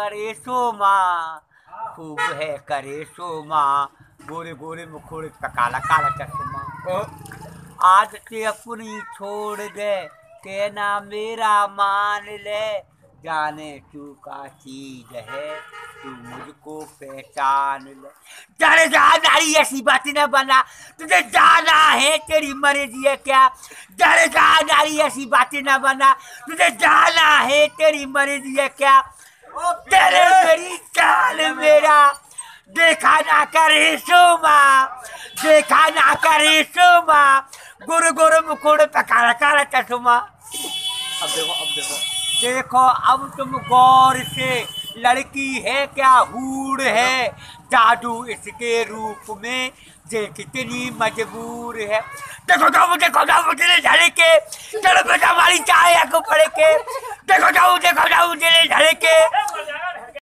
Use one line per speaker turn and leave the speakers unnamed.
करे सो माँ खूब है करे सो माँ गोरे गोरे मुखोड़े का काला काला चश्मा। आज ते अपनी छोड़ गए कहना मेरा मान ले। जाने तू का चीज़ है, तू मुझको पहचान ले। जाने जा नारी ऐसी बात न बना। तुझे जाना है, तेरी मर्ज़ी है क्या? जाने जा नारी ऐसी बात न बना। तुझे जाना है, तेरी मर्ज़ी है क्या? चाल मेरा। देखा ना करे सोमा, देखा ना करे सोमा, गुरु गुरु मुकुड़ पकारा काला चश्मा अब देखो अब देखो। देखो, अब तुम गौर से, लड़की है क्या हूड़ है? जादू इसके रूप में जे कितनी मजबूर है। देखो तो देखो तो मुझे झड़े के चलो बेटा हमारी चाय को पड़े के। देखो तो देखो तो मुझे झड़े के।